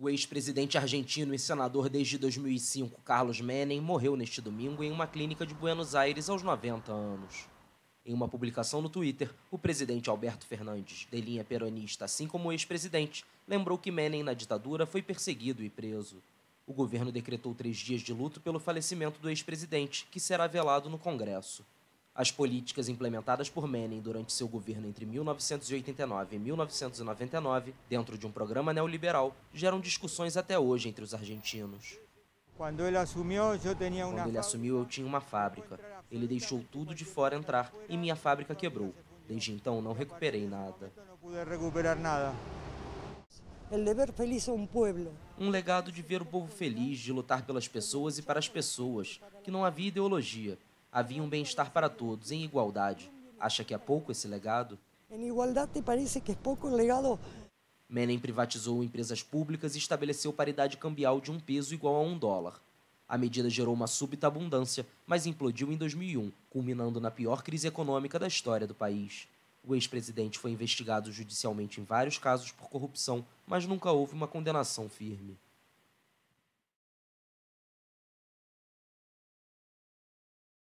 O ex-presidente argentino e senador desde 2005, Carlos Menem, morreu neste domingo em uma clínica de Buenos Aires aos 90 anos. Em uma publicação no Twitter, o presidente Alberto Fernandes, de linha peronista, assim como o ex-presidente, lembrou que Menem, na ditadura, foi perseguido e preso. O governo decretou três dias de luto pelo falecimento do ex-presidente, que será velado no Congresso. As políticas implementadas por Menem durante seu governo entre 1989 e 1999, dentro de um programa neoliberal, geram discussões até hoje entre os argentinos. Quando ele assumiu, eu tinha uma Quando ele assumiu, eu tinha uma fábrica. Ele deixou tudo de fora entrar e minha fábrica quebrou. Desde então, não recuperei nada. Um legado de ver o povo feliz, de lutar pelas pessoas e para as pessoas, que não havia ideologia. Havia um bem-estar para todos, em igualdade. Acha que é pouco esse legado? En igualdad te parece que es poco el legado. Menem privatizou empresas públicas e estabeleceu paridade cambial de um peso igual a um dólar. A medida gerou uma súbita abundância, mas implodiu em 2001, culminando na pior crise econômica da história do país. O ex-presidente foi investigado judicialmente em vários casos por corrupção, mas nunca houve uma condenação firme.